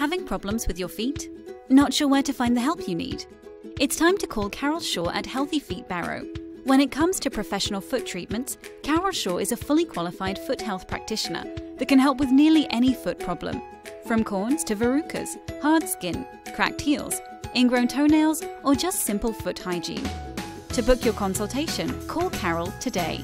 Having problems with your feet? Not sure where to find the help you need? It's time to call Carol Shaw at Healthy Feet Barrow. When it comes to professional foot treatments, Carol Shaw is a fully qualified foot health practitioner that can help with nearly any foot problem. From corns to verrucas, hard skin, cracked heels, ingrown toenails, or just simple foot hygiene. To book your consultation, call Carol today